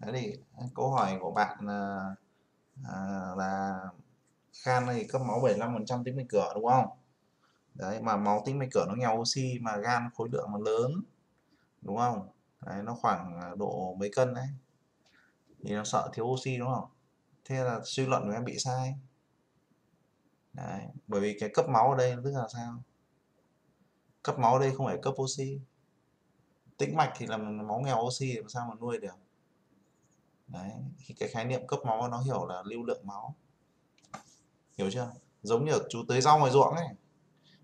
đấy thì câu hỏi của bạn ờ, ờ, là, à, là gan này cấp máu 75% tĩnh mạch cửa đúng không? Đấy mà máu tĩnh mạch cửa nó nghèo oxy mà gan khối lượng nó lớn đúng không? Đấy, nó khoảng ờ, độ mấy cân đấy. Thì nó sợ thiếu oxy đúng không? Thế là suy luận của em bị sai. Đấy, bởi vì cái cấp máu ở đây tức là sao? Cấp máu ở đây không phải cấp oxy. Tĩnh mạch thì là máu nghèo oxy làm sao mà nuôi được? Đấy, thì cái khái niệm cấp máu nó hiểu là lưu lượng máu. Hiểu chưa? Giống như chú tưới rau ngoài ruộng ấy.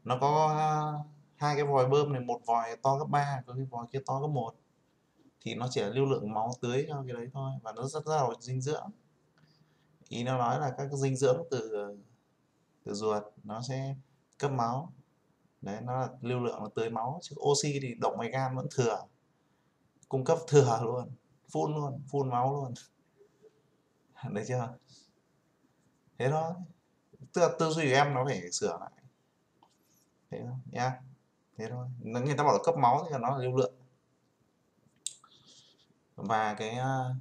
Nó có ờ, hai cái vòi bơm này, một vòi to gấp 3 có cái vòi kia to gấp một. Thì nó chỉ là lưu lượng máu tưới cho cái đấy thôi và nó rất giàu dinh dưỡng. Ý nó nói là các dinh dưỡng từ ờ, từ ruột nó sẽ cấp máu. Đấy, nó là lưu lượng nó tưới máu. Chứ oxy thì động mạch gan vẫn thừa, cung cấp thừa luôn phun luôn phun máu luôn. Đấy chưa? Thế thôi. Tức là tư duy của em nó phải sửa lại. Thế thôi nha thế thôi. Người ta bảo là cấp máu thì nó là lưu lượng. Và cái ờ,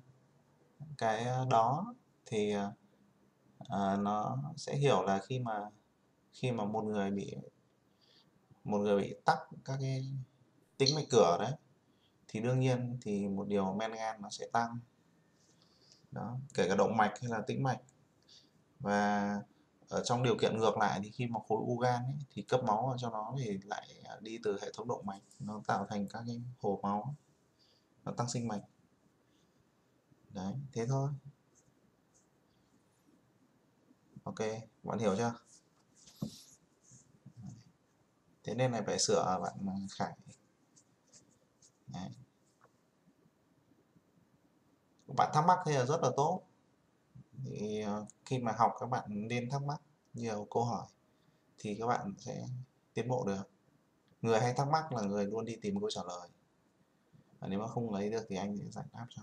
cái ờ, đó thì à, nó sẽ hiểu là khi mà khi mà một người bị một người bị tắc các cái tính mạch cửa đấy thì đương nhiên thì một điều men gan nó sẽ tăng. Đó kể cả động mạch hay là tĩnh mạch. Và ở trong điều kiện ngược lại thì khi mà khối u gan ấy, thì cấp máu vào cho nó thì lại à, đi từ hệ thống động mạch nó tạo thành các cái hồ máu nó tăng sinh mạch. Đấy thế thôi. Ok bạn hiểu chưa? Thế nên này phải sửa bạn à, Khải. Đấy bạn thắc mắc thì là rất là tốt. Thì ờ, khi mà học các bạn nên thắc mắc nhiều câu hỏi thì các bạn sẽ tiến bộ được. Người hay thắc mắc là người luôn đi tìm câu trả lời. Và nếu mà không lấy được thì anh sẽ giải đáp cho.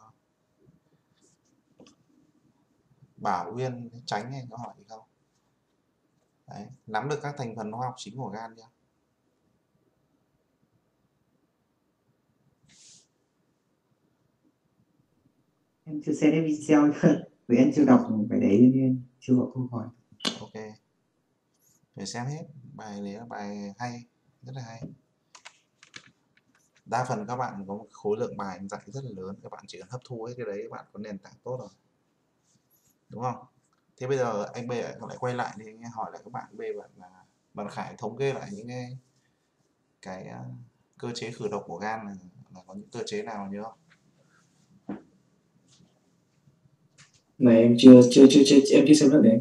Bảo Uyên tránh hay có hỏi gì không? Đấy, nắm được các thành phần hóa học chính của gan chưa? Em chưa xem video vì em chưa đọc bài đấy nên chưa có câu hỏi. Ok. Để xem hết. Bài này là bài hay rất là hay. Đa phần các bạn có một khối lượng bài dạy rất là lớn các bạn chỉ cần hấp thu hết cái đấy các bạn có nền tảng tốt rồi. Đúng không? Thế bây giờ anh B lại quay lại thì nghe hỏi lại các bạn B bạn là bạn Khải thống kê lại những cái cái à, cơ chế khử độc của gan là, là có những cơ chế nào nhớ không? Này em chưa chưa chưa, chưa em chưa xem được đấy.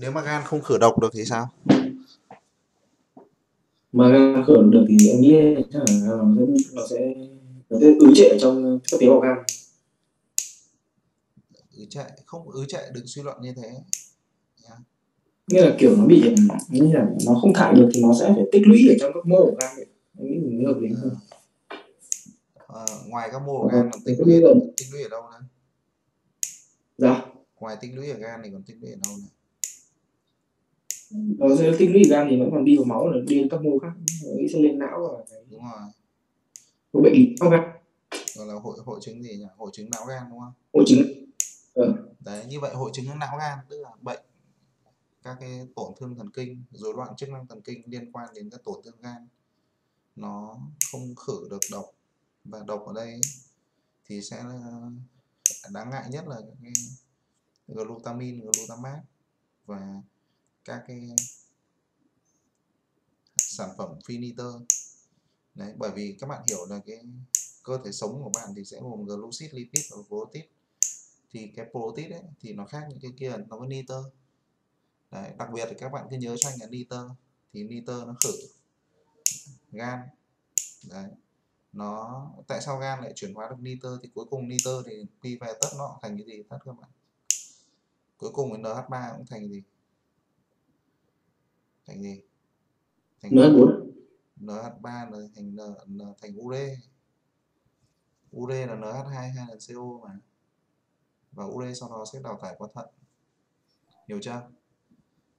Nếu mà gan không khử độc được thì sao? Mà gan khử được thì em nghĩ chắc là nó sẽ nó sẽ, nó sẽ ứ trệ trong các tế bào gan. Ứ trệ không ứ trệ đừng suy luận như thế. Yeah. nghĩa là kiểu nó bị như là nó không thải được thì nó sẽ phải tích lũy ở trong các mô của gan em nghĩ mình hợp lý hơn. à, ngoài các mô của gan còn tích lũy tích lũy ở đâu? nữa? Dạ. Ngoài tích lũy ở gan thì còn tích lũy ở đâu nữa? Nó sẽ tích lũy gan thì nó còn đi vào máu rồi đi đến các mô khác nghĩ sẽ lên não và đúng rồi. Có bệnh lý gan. Gọi là hội hội chứng gì nhỉ? Hội chứng não gan đúng không? Hội chứng. Ừ. đấy như vậy hội chứng não gan tức là bệnh các cái tổn thương thần kinh rối loạn chức năng thần kinh liên quan đến các tổn thương gan nó không khử được độc và độc ở đây thì sẽ đáng ngại nhất là cái glutamine glutamate và các cái sản phẩm phi nitơ đấy bởi vì các bạn hiểu là cái cơ thể sống của bạn thì sẽ gồm glucid lipid và protein. Thì cái protein ấy thì nó khác những cái kia nó có nitơ đấy, đặc biệt thì các bạn cứ nhớ cho anh là nitơ thì nitơ nó khử gan. Đấy nó tại sao gan lại chuyển hóa được nitơ? Thì cuối cùng nitơ thì pi về tất nó thành cái gì tất các bạn? Cuối cùng cái NH3 cũng thành gì? Thành gì? Thành NH4 NH3 là thành N, N thành ure ure là NH2 hay là CO mà. Và ure sau đó sẽ đào thải qua thận. Hiểu chưa?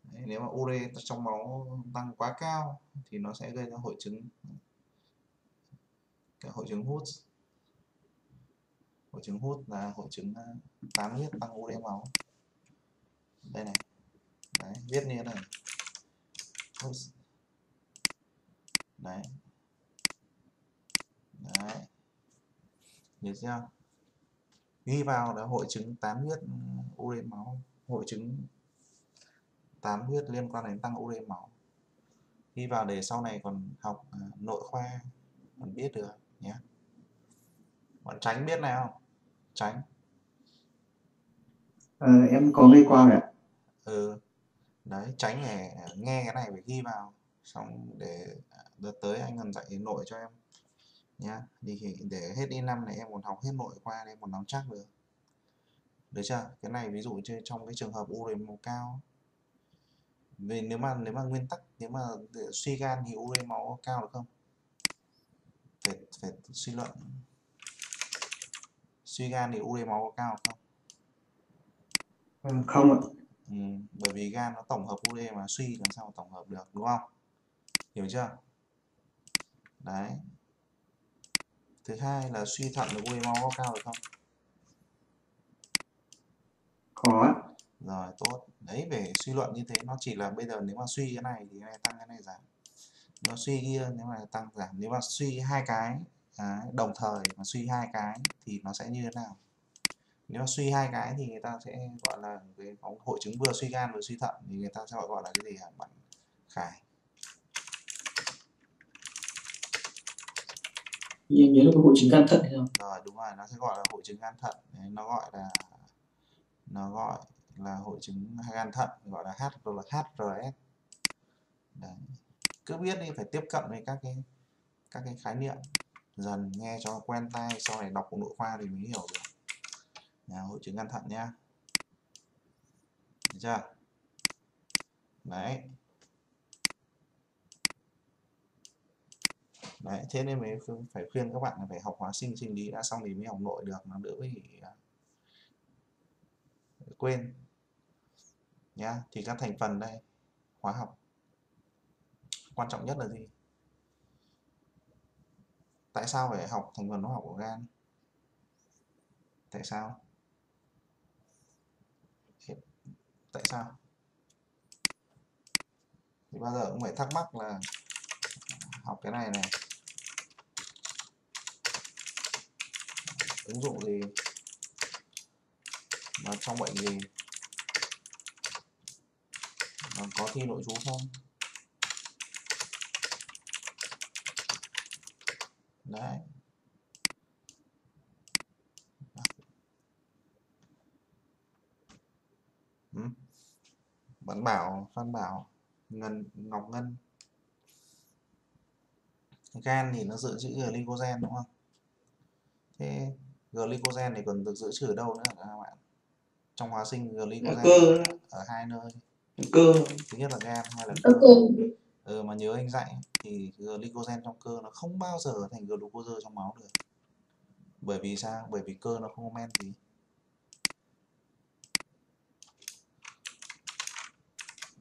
Đấy, nếu mà ure trong máu tăng quá cao thì nó sẽ gây ra hội chứng cái hội chứng hút. Hội chứng hút là hội chứng tám tán huyết tăng ure máu. Đây này. Đấy, viết như thế này. Hút. đấy. Đấy. Nhớ chưa? Ghi vào là hội chứng tán huyết ừ, ure máu. Hội chứng tán huyết liên quan đến tăng ure máu. Ghi vào để sau này còn học à, nội khoa, còn biết được nhé. Bọn tránh biết này không? Tránh. Ờ, em có nghe qua rồi ạ. ừ. Đấy tránh để nghe cái này phải ghi vào. Xong để đợt tới anh còn dạy nội cho em. Nhá khi- để hết đi năm này em còn học hết nội khoa để em còn nắm chắc được. Được chưa? Cái này ví dụ như trong cái trường hợp ure máu cao. Vì nếu mà nếu mà nguyên tắc nếu mà suy gan thì ure máu cao được không phải phải suy luận. Suy gan thì ure máu có cao không? Không. Ạ. ừ, bởi vì gan nó tổng hợp ure mà suy làm sao mà tổng hợp được đúng không? Hiểu chưa? Đấy. Thứ hai là suy thận được ure máu có cao được không? Có rồi tốt. Đấy về suy luận như thế nó chỉ là bây giờ nếu mà suy cái này thì cái này tăng cái này giảm mà suy kia nếu mà tăng giảm nếu mà suy hai cái đấy, đồng thời mà suy hai cái thì nó sẽ như thế nào nếu mà suy hai cái thì người ta sẽ gọi là cái hội chứng vừa suy gan vừa suy thận thì người ta sẽ gọi, là cái gì hả bạn Khải Như em nhớ là hội chứng gan thận hay sao? rồi đúng rồi nó sẽ gọi là hội chứng gan thận Đấy, nó gọi là nó gọi là hội chứng gan thận gọi là H là HRS Đấy cứ biết đi, phải tiếp cận với các cái các cái khái niệm. Dần nghe cho quen tai, sau này đọc của nội khoa thì mới hiểu được. Nhà hội chứng gan thận nha. Được chưa? Đấy. Đấy, thế nên mới phải khuyên các bạn là phải học hóa sinh sinh lý đã xong thì mới học nội được nó đỡ bị à, quên. Nhá, thì các thành phần đây, hóa học quan trọng nhất là gì? Tại sao phải học thành phần hóa học của gan? Tại sao? Tại sao? Thì bao giờ cũng phải thắc mắc là học cái này này. Ứng dụng gì? Mà trong bệnh gì? Mà có thi nội chú không? Đấy. Ừ. bạn bảo phan bảo ngân ngọc ngân. Gan thì nó dự trữ glycogen đúng không? Thế glycogen thì còn được dự trữ ở đâu nữa các bạn? Trong hóa sinh glycogen cơ. ở hai nơi. Cơ. Thứ nhất là gan hay là Ở cơ cơ ừ, mà nhớ anh dạy thì glycogen trong cơ nó không bao giờ thành glucose trong máu được. Bởi vì sao? Bởi vì cơ nó không có men gì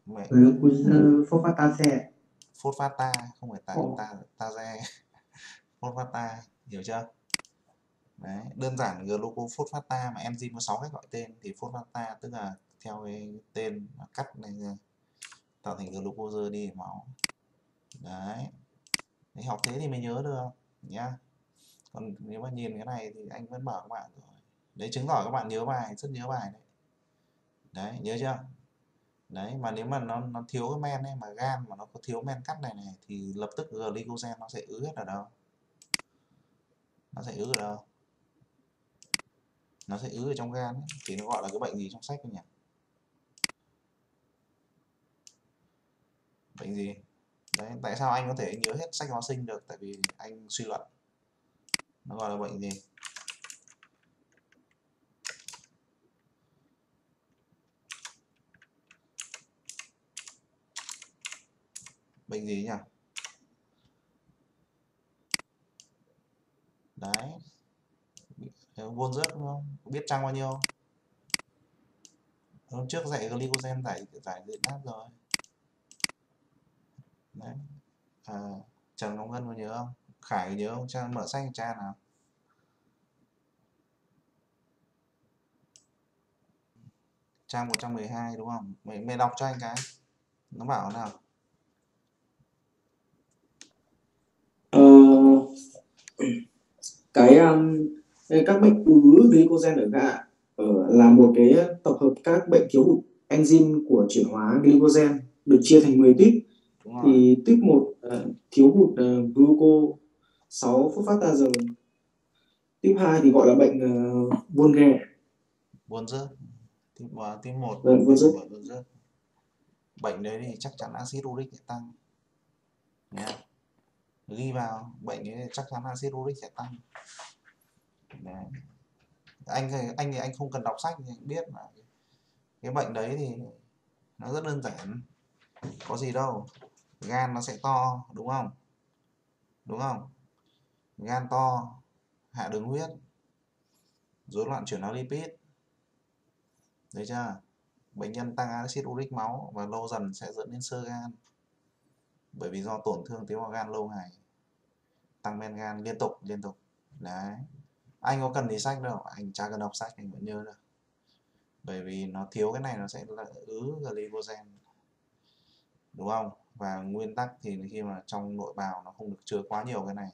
mẹ. Glucose phosphatase phosphata không phải ta Ồ. ta taze phosphata hiểu chưa? Đấy đơn giản glucophosphata mà enzyme có 6 cách gọi tên. Thì phosphata tức là theo cái tên cắt này tạo thành glucose đi, máu. Đấy. Đấy học thế thì mới nhớ được, nhá. Còn nếu mà nhìn cái này thì anh vẫn bảo các bạn rồi. Đấy, chứng tỏ các bạn nhớ bài, rất nhớ bài đấy. Đấy, nhớ chưa? Đấy, mà nếu mà nó nó thiếu cái men ấy, mà gan mà nó có thiếu men cắt này này thì lập tức glycogen nó sẽ ứ hết ở đâu? Nó sẽ ứ ở đâu? Nó sẽ ứ ở trong gan ấy. thì nó gọi là cái bệnh gì trong sách nhỉ? Bệnh gì. Đấy, tại sao anh có thể nhớ hết sách hóa sinh được? Tại vì anh suy luận. Nó gọi là bệnh gì? Bệnh gì nhỉ? Đấy. Vôn rớt đúng không? Biết trang bao nhiêu hôm trước dạy glycogen giải giải điện áp rồi. Đấy. À, Trần Công Ngân có nhớ không? Khải nhớ không? trang mở sách trang nào. Trang 112 đúng không? Mày, mày đọc cho anh cái. Nó bảo nào. Ờ, cái um, các bệnh ứ glycogen ở gạ ở là một cái tập hợp các bệnh thiếu hụt enzyme của chuyển hóa glycogen được chia thành 10 tuyếp thì tuyếp 1 uh, thiếu hụt uh, gluco 6 phosphatases tuyếp 2 thì gọi là bệnh uh, Bullgare buồn rớt. Tiếp vào tiếp một. Vâng, buồn rớt. bệnh đấy thì chắc chắn axit uric sẽ tăng. Nhé ghi vào bệnh ấy chắc chắn axit uric sẽ tăng. Đấy. anh thì anh thì anh không cần đọc sách thì anh biết là cái bệnh đấy thì nó rất đơn giản. Có gì đâu gan nó sẽ to, đúng không? Đúng không? Gan to, hạ đường huyết, rối loạn chuyển hóa lipid. Đấy chưa? Bệnh nhân tăng axit uric máu và lâu dần sẽ dẫn đến sơ gan. Bởi vì do tổn thương tế bào gan lâu ngày. Tăng men gan liên tục liên tục. Đấy. Anh có cần thì sách đâu. Anh chả cần đọc sách, anh vẫn nhớ được bởi vì nó thiếu cái này nó sẽ là ứ glycogen. Đúng không? Và nguyên tắc thì khi mà trong nội bào nó không được chứa quá nhiều cái này.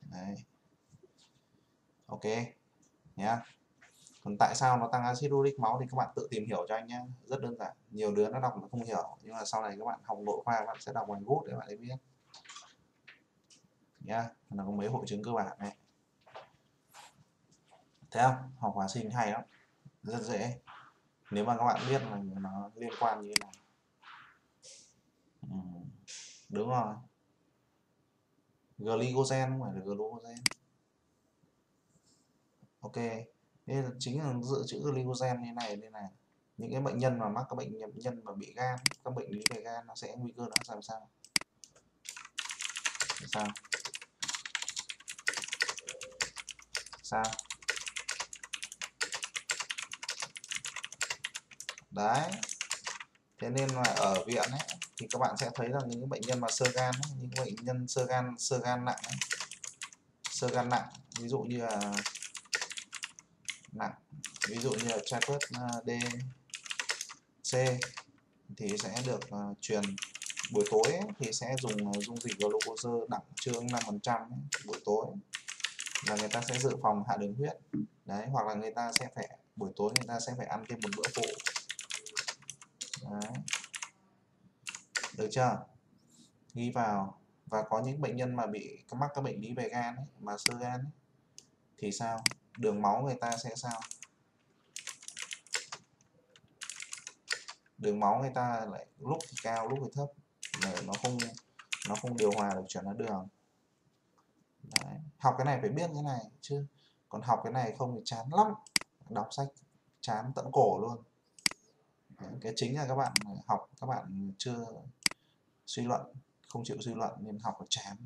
Đấy. Ok. Nhá. Còn tại sao nó tăng axit uric máu thì các bạn tự tìm hiểu cho anh nhé rất đơn giản. Nhiều đứa nó đọc nó không hiểu. Nhưng mà sau này các bạn học nội khoa, các bạn sẽ đọc bằng gút để bạn ấy biết. Nhá. Nó có mấy hội chứng cơ bản này. Thế không? Học hóa sinh hay lắm. Rất dễ. Nếu mà các bạn biết là nó liên quan như thế nào ừ. đúng rồi. Glycogen không phải là glucogen. Ok. Nên là chính là dự trữ glycogen như này như này những cái bệnh nhân mà mắc các bệnh nhân, nhân mà bị gan các bệnh lý về gan nó sẽ nguy cơ nó làm sao? Sao? Sao? Đấy thế nên là ở viện ấy thì các bạn sẽ thấy rằng những bệnh nhân mà sơ gan ấy, những bệnh nhân sơ gan sơ gan nặng ấy, sơ gan nặng ví dụ như là nặng ví dụ như là Charcot à, D C thì sẽ được uh, truyền. Buổi tối ấy, thì sẽ dùng uh, dung dịch glucose đẳng trương 5% buổi tối. Là người ta sẽ dự phòng hạ đường huyết. Đấy hoặc là người ta sẽ phải buổi tối người ta sẽ phải ăn thêm một bữa phụ đấy. được chưa? Ghi vào. Và có những bệnh nhân mà bị mắc các bệnh lý về gan ấy, mà sơ gan ấy, thì sao? Đường máu người ta sẽ sao? Đường máu người ta lại lúc thì cao lúc thì thấp. Để nó không nó không điều hòa được chuẩn hóa đường. Đấy. học cái này phải biết cái này chứ. Còn học cái này không thì chán lắm. Đọc sách chán tận cổ luôn cái chính là các bạn học các bạn chưa suy luận không chịu suy luận nên học là chán.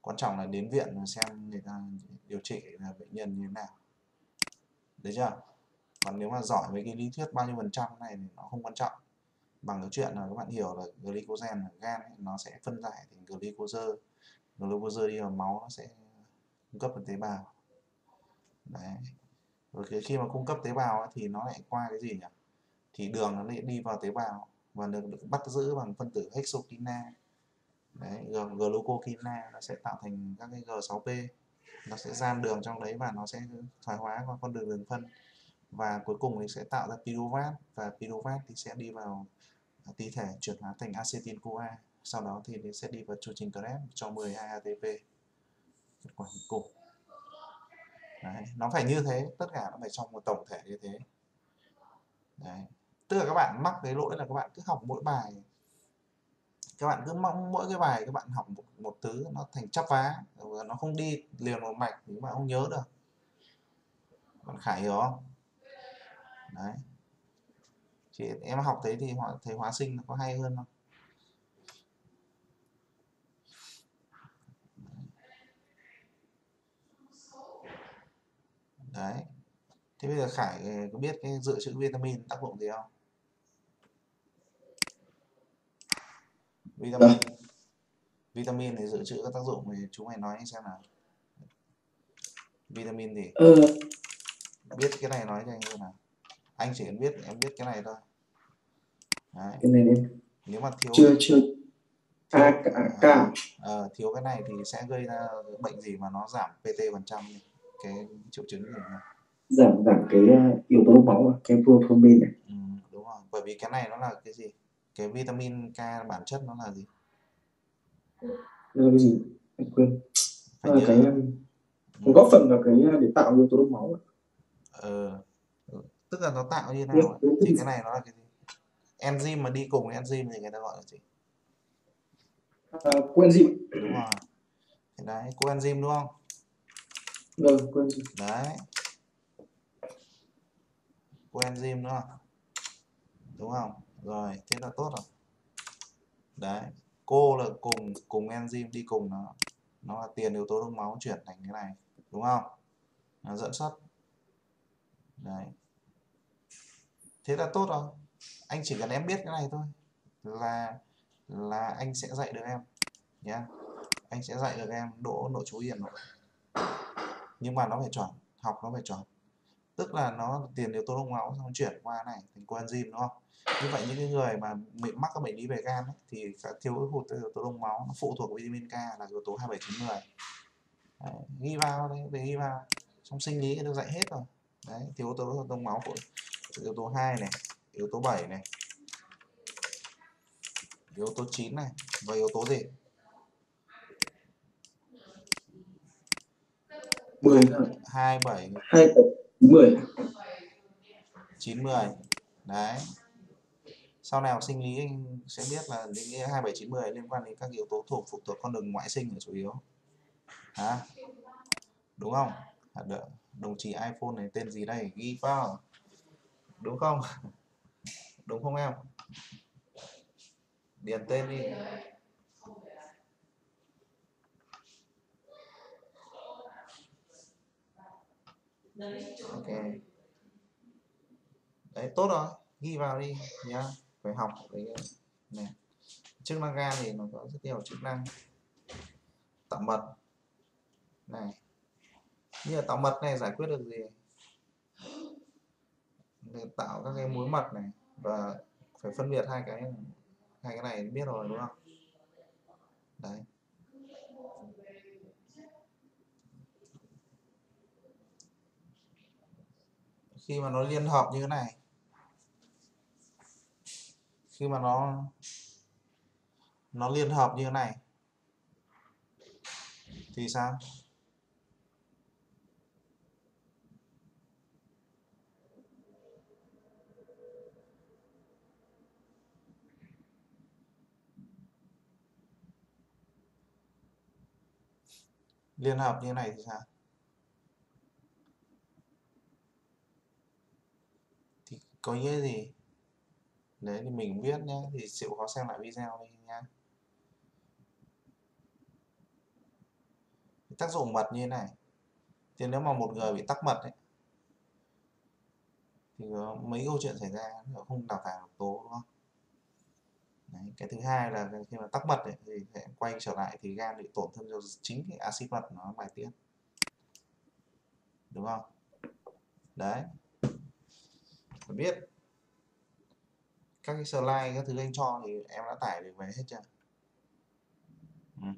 Quan trọng là đến viện xem người ta điều trị là bệnh nhân như thế nào. Đấy chưa? Còn nếu mà giỏi với cái lý thuyết bao nhiêu phần trăm này thì nó không quan trọng. Bằng cái chuyện là các bạn hiểu là glycogen ở gan ấy, nó sẽ phân giải thành glucose glucose đi vào máu nó sẽ cung cấp vào tế bào. Đấy. Rồi khi mà cung cấp tế bào ấy, thì nó lại qua cái gì nhỉ? Thì đường nó lại đi vào tế bào và được, được bắt giữ bằng phân tử hexokina đấy glucokina nó sẽ tạo thành các cái G6P nó sẽ giam đường trong đấy và nó sẽ thoái hóa qua con đường đường phân. Và cuối cùng thì sẽ tạo ra pyruvate và pyruvate thì sẽ đi vào à, tí thể chuyển hóa thành acetyl CoA sau đó thì nó sẽ đi vào chu trình Krebs cho 12 ATP kết quả cuối cùng. Đấy. nó phải như thế tất cả nó phải trong một tổng thể như thế. Đấy tức là các bạn mắc cái lỗi là các bạn cứ học mỗi bài. Các bạn cứ mong mỗi cái bài các bạn học một, một thứ nó thành chắp vá nó không đi liền một mạch thì mà bạn không nhớ được. Bạn khải hiểu không? Đấy. Chị em học thế thì họ thấy hóa sinh nó có hay hơn không? Đấy. Thế bây giờ khải có biết cái dự trữ vitamin tác dụng gì không? Vitamin. Vâng. vitamin thì dự trữ các tác dụng thì chúng mày nói xem nào. Vitamin gì Ờ, biết cái này nói cho anh xem nào. Anh chỉ biết em biết cái này thôi. Đấy. cái này em nếu mà thiếu chưa chưa. A cả cả ờ, thiếu cái này thì sẽ gây ra bệnh gì mà nó giảm PT phần trăm cái triệu chứng gì nhỉ? giảm giảm cái uh, yếu tố máu cái prothrombin này. Ừ, đúng rồi. Bởi vì cái này nó là cái gì cái vitamin K bản chất nó là gì? Là cái gì? Em quên. Phải là nhớ. cái um, góp phần vào cái uh, để tạo yếu tố đông máu ờ, tức là nó tạo như Yes, nào đúng thì cái này nó là cái gì? Enzyme mà đi cùng enzyme thì người ta gọi là gì? Uh, coenzyme. Đúng rồi. Thì đấy coenzyme đúng không? Vâng coenzyme. Đấy. Coenzyme đúng không đúng không rồi, thế là tốt rồi. Đấy, cô là cùng cùng enzyme đi cùng nó. Nó là tiền yếu tố đông máu chuyển thành cái này, đúng không? Nó dẫn xuất. Đấy. Thế là tốt rồi. Anh chỉ cần em biết cái này thôi là là anh sẽ dạy được em nhé anh sẽ dạy được em đỗ nội chú yên rồi nhưng mà nó phải chuẩn, học nó phải chuẩn tức là nó tiền yếu tố đông máu nó chuyển qua này thành coenzyme đúng không? Như vậy những cái người mà bị mắc các bệnh lý về gan ấy, thì các thiếu hụt yếu tố đông máu nó phụ thuộc vitamin K là yếu tố 2790 đấy, ghi vào đấy để ghi vào. Trong sinh lý nó dạy hết rồi. Đấy thiếu yếu tố đông máu của yếu tố 2 này yếu tố 7 này yếu tố 9 này và yếu tố gì? 10 27 27 10 90 đấy. Sau này học sinh lý anh sẽ biết là định nghĩa 27910 liên quan đến các yếu tố thuộc phụ thuộc con đường ngoại sinh là chủ yếu. Hả? Đúng không? À, Đồng chí iPhone này tên gì đây? Ghi vào. Đúng không? Đúng không em? Điền tên đi. Ok. Đấy, tốt rồi. Ghi vào đi, nhá. Phải học cái, này. Chức năng gan thì nó có rất nhiều chức năng. Tạo mật. Này. Như là tạo mật này, giải quyết được gì? Để tạo các cái mối mật này và phải phân biệt hai cái hai cái này, biết rồi, đúng không? Đấy. Khi mà nó liên hợp như thế này. Khi mà nó nó liên hợp như thế này, thì sao? Liên hợp như thế này thì sao thì có nghĩa gì? Đấy thì mình biết nhé thì chịu khó xem lại video đi nha tác dụng mật như thế này. Thì nếu mà một người bị tắc mật ấy thì có mấy câu chuyện xảy ra nó không đào thải độc tố đúng không? Đấy, cái thứ hai là khi mà tắc mật ấy, thì sẽ quay trở lại thì gan bị tổn thương do chính cái axit mật nó bài tiết. Đúng không? Đấy phải biết các cái slide các thứ anh cho thì em đã tải được về hết chưa ừ.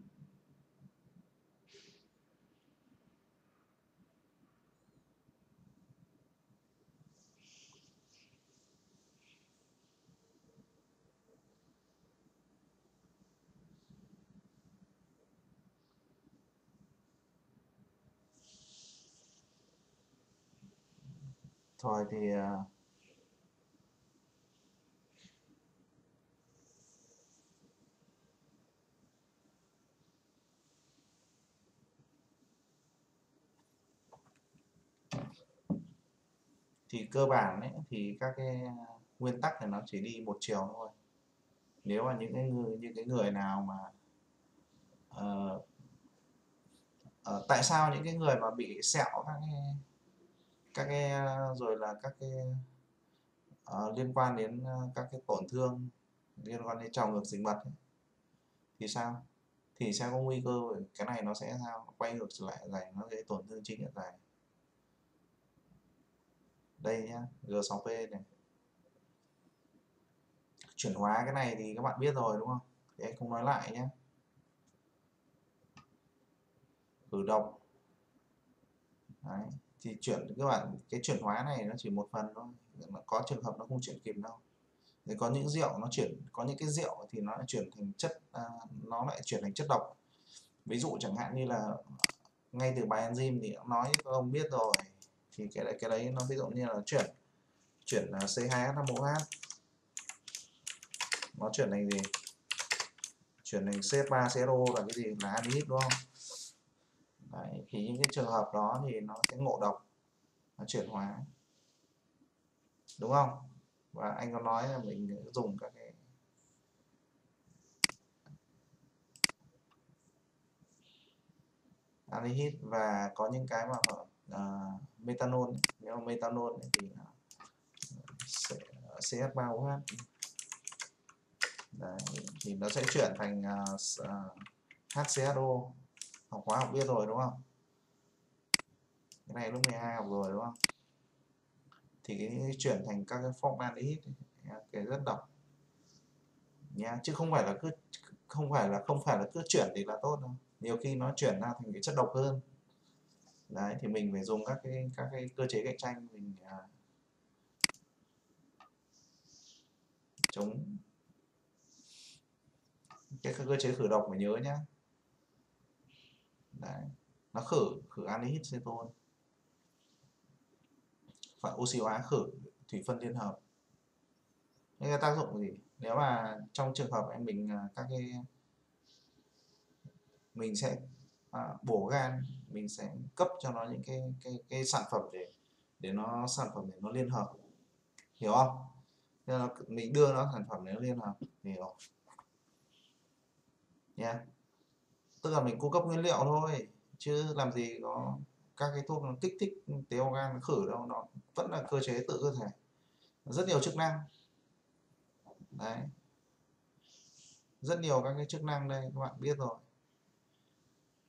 thôi thì uh, thì cơ bản ấy, thì các cái à, nguyên tắc thì nó chỉ đi một chiều thôi. Nếu mà những cái người những cái người nào mà uh, uh, tại sao những cái người mà bị sẹo các cái các cái à, rồi là các cái uh, liên quan đến à, các cái tổn thương liên quan đến trào ngược dịch mật ấy, thì sao? Thì sẽ có nguy cơ cái này nó sẽ sao? Quay ngược lại dày nó gây tổn thương chính ở dày đây nhá G6P này. Chuyển hóa cái này thì các bạn biết rồi đúng không? Thì anh không nói lại nhé cử độc Đấy. thì chuyển các bạn cái chuyển hóa này nó chỉ một phần thôi. Có trường hợp nó không chuyển kịp đâu. Thì có những rượu nó chuyển có những cái rượu thì nó lại chuyển thành chất à, nó lại chuyển thành chất độc. Ví dụ chẳng hạn như là ngay từ bài enzyme thì cũng nói các ông biết rồi thì cái đấy cái đấy nó ví dụ như là chuyển chuyển là C2H5OH nó chuyển thành gì? Chuyển thành C3CO là cái gì? Là anhydride đúng không? Đấy, thì những cái trường hợp đó thì nó sẽ ngộ độc nó chuyển hóa. Đúng không? Và anh có nói là mình dùng các cái aldehyde và có những cái mà uh, methanol nếu methanol thì CH3OH Đấy, thì nó sẽ chuyển thành à, uh, à, uh, HCHO học hóa học biết rồi đúng không? Cái này lúc 12 học rồi đúng không? Thì cái chuyển thành các cái formaldehyde cái rất độc. Nha chứ không phải là cứ không phải là không phải là cứ chuyển thì là tốt đâu. Nhiều khi nó chuyển ra thành cái chất độc hơn đấy thì mình phải dùng các cái các cái cơ chế cạnh tranh mình à, chống cái cơ chế khử độc phải nhớ nhá. Đấy nó khử khử anhydride cetone phải oxy hóa khử thủy phân liên hợp. Những cái tác dụng gì? Nếu mà trong trường hợp em mình à, các cái mình sẽ à, bổ gan mình sẽ cấp cho nó những cái cái cái sản phẩm để để nó sản phẩm để nó liên hợp. Hiểu không? Nên là mình đưa nó sản phẩm để nó liên hợp. Hiểu. Nha. Yeah. tức là mình cung cấp nguyên liệu thôi chứ làm gì có các cái thuốc nó kích thích tế bào gan khử đâu nó vẫn là cơ chế tự cơ thể. Rất nhiều chức năng. Đấy. Rất nhiều các cái chức năng đây các bạn biết rồi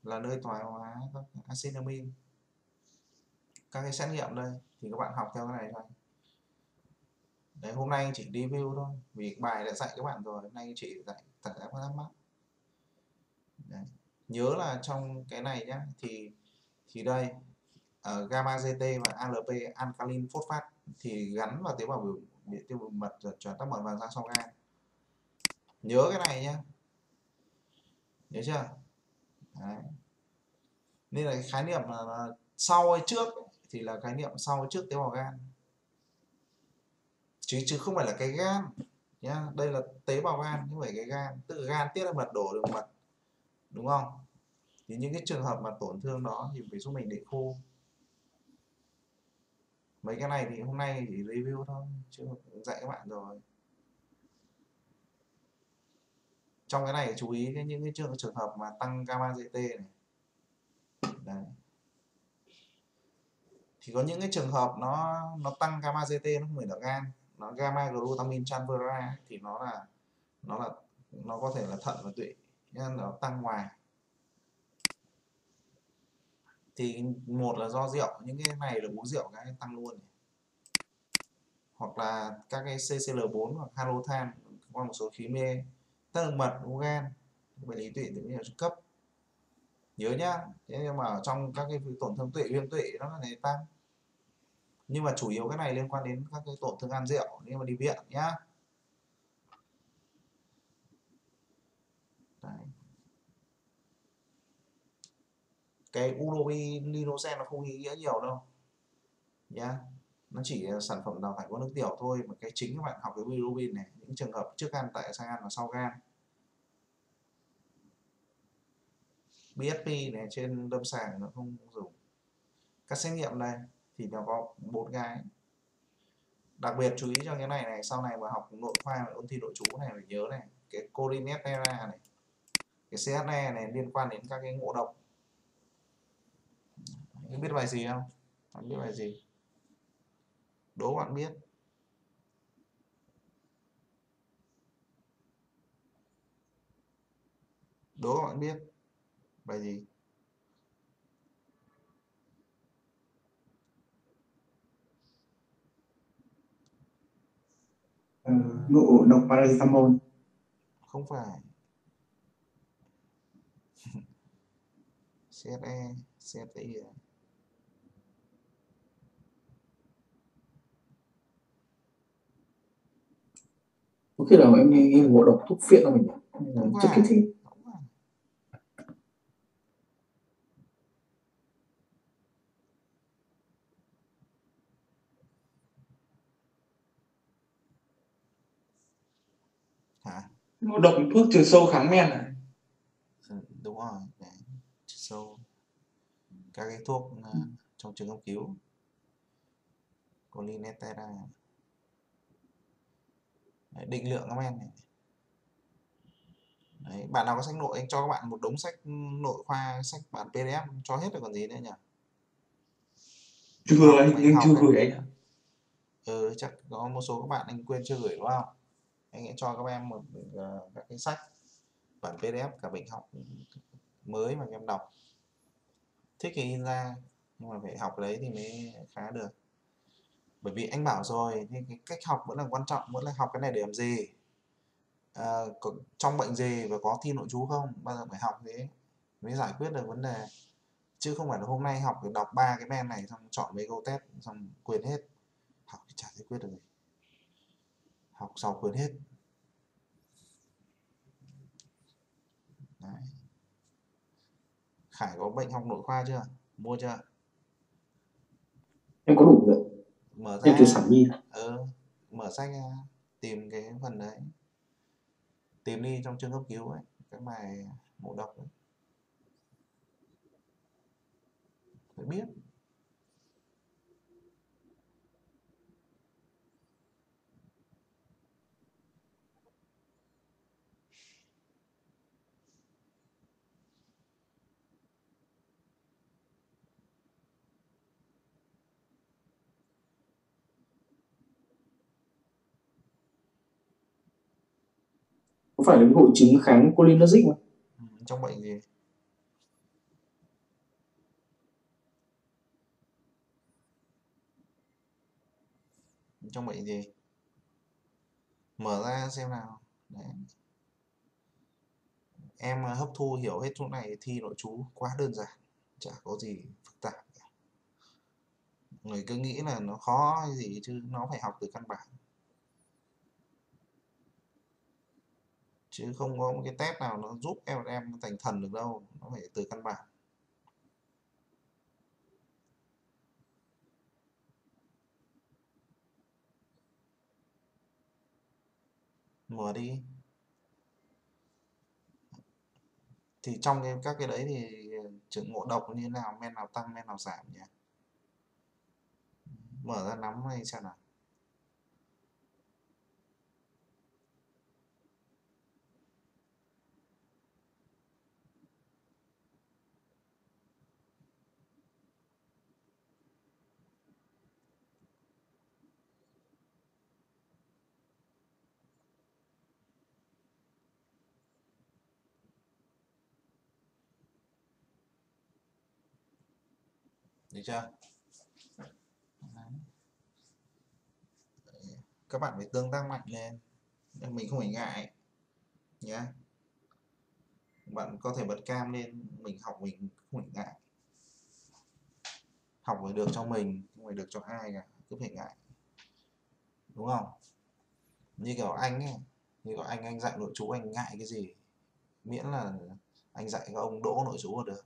là nơi thoái hóa các axit amin các cái xét nghiệm đây, thì các bạn học theo cái này thôi. Đấy, hôm nay chỉ review thôi, vì bài đã dạy các bạn rồi, hôm nay chỉ dạy tất cả các thắc mắc đấy. nhớ là trong cái này nhá, thì thì đây ở gamma GT và ALP alkaline phosphate thì gắn vào tế bào biểu biểu tiêu mật chuyển tác mật vào ra sau gan nhớ cái này nhé nhớ chưa? Đấy. nên là cái khái niệm là, là sau hay trước thì là khái niệm sau hay trước tế bào gan. Chứ chứ không phải là cái gan nhá. Đây là tế bào gan không phải cái gan. Tự gan tiết ra mật đổ đường mật. Đúng không? Thì những cái trường hợp mà tổn thương đó thì phải giúp mình để khô mấy cái này thì hôm nay chỉ review thôi chứ dạy các bạn rồi. Trong cái này chú ý cái những cái trường trường hợp mà tăng gamma GT này Đấy. thì có những cái trường hợp nó nó tăng gamma GT nó không phải là gan, nó gamma glutamine transferase thì nó là nó là, nó có thể là thận và tụy nên nó tăng ngoài thì một là do rượu, những cái này là uống rượu cái tăng luôn này. hoặc là các cái CCl4 hoặc halothan qua một số khí mê tăng mật u gan bệnh lý tụy tự nhiên trung cấp. Nhớ nhá. Thế nhưng mà trong các cái tổn thương tụy viêm tụy nó là này tăng nhưng mà chủ yếu cái này liên quan đến các cái tổn thương ăn rượu, nhưng mà đi viện nhá. Đấy. cái urobilinogen nó không ý nghĩa nhiều đâu, nhá. Nó chỉ là sản phẩm đào thải qua nước tiểu thôi, mà cái chính các bạn học cái bilirubin này, những trường hợp trước gan tại sang gan và sau gan. BSP này, trên lâm sàng nó không dùng. Các xét nghiệm này thì nó có bốn cái. Đặc biệt chú ý cho cái này này, sau này mà học nội khoa ôn thi nội chú này, phải nhớ này, cái corinetera này, cái CHE này liên quan đến các cái ngộ độc. Anh biết bài gì không? Bạn biết bài gì? Đố bạn biết. Đố bạn biết bài gì ờ, ngộ độc paracetamol. Không phải. CSI à? có khi nào em nghi ngộ độc thuốc phiện không nhỉ? Là không chất kích thích không phải hả ngộ độc thuốc trừ sâu kháng men à? Ừ, đúng rồi đấy trừ sâu các cái thuốc ờ, trong trường cấp cứu. Colinetera. Đấy, định lượng các em này. Đấy, bạn nào có sách nội anh cho các bạn một đống sách nội khoa sách bản PDF cho hết rồi còn gì nữa nhỉ? Chưa học anh học chưa này gửi anh ừ, chắc có một số các bạn anh quên chưa gửi đúng không anh sẽ cho các em một uh, các cái sách bản PDF cả bệnh học mới mà các em đọc. Thích thì in ra nhưng mà phải học lấy đấy thì mới khá được. Bởi vì anh bảo rồi thì cái cách học vẫn là quan trọng vẫn là học cái này để làm gì? À, có, trong bệnh gì và có thi nội chú không? Bao giờ phải học thế? Mới giải quyết được vấn đề. Chứ không phải là hôm nay học để đọc ba cái men này xong chọn mấy câu test xong quên hết. Học thì chả giải quyết được gì học sau quên hết. Đấy. Khải có bệnh học nội khoa chưa? Mua chưa? Em có đủ rồi mở em ra. từ sản nhi ờ, mở sách ra tìm cái phần đấy. Tìm đi trong chương cấp cứu ấy cái bài ngộ độc ấy. phải biết có phải là cái hội chứng kháng cholinergic không? Ừ, trong bệnh gì? Trong bệnh gì? Mở ra xem nào. Đấy. em à, hấp thu hiểu hết chỗ này, thi nội chú quá đơn giản, chả có gì phức tạp người cứ nghĩ là nó khó hay gì chứ nó phải học từ căn bản. Chứ không có một cái test nào nó giúp em em thành thần được đâu nó phải từ căn bản. Mở đi. Thì trong cái, các cái đấy thì chứng ngộ độc như thế nào men nào tăng men nào giảm nhỉ? Mở ra nắm hay xem nào. Được chưa? Các bạn phải tương tác mạnh lên. Nên mình không phải ngại. Nhé bạn có thể bật cam lên. Mình học mình không phải ngại. Học phải được cho mình, không phải được cho ai cả. Cứ phải ngại. Đúng không? Như kiểu anh ấy. Như kiểu anh anh dạy nội chú anh ngại cái gì? Miễn là anh dạy các ông đỗ nội chú là được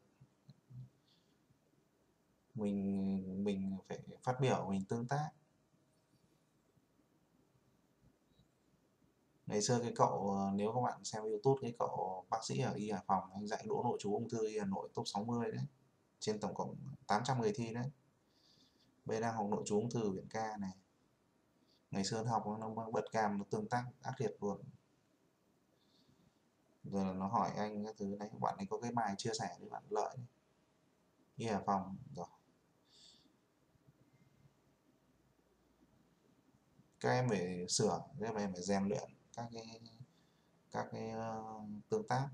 mình mình phải phát biểu, mình tương tác. Ngày xưa cái cậu ờ, nếu các bạn xem youtube, cái cậu bác sĩ ở y Hải Phòng, anh dạy đỗ nội chú ung thư y Hà Nội top 60 đấy. Trên tổng cộng 800 người thi đấy. Bây đang học nội chú ung thư viện ca này. Ngày xưa học, nó bật cam nó tương tác, ác liệt luôn. Rồi là nó hỏi anh cái thứ này, bạn ấy có cái bài chia sẻ với bạn lợi y Hải Phòng, rồi. Các em phải sửa các em phải rèn luyện các cái các cái uh, tương tác.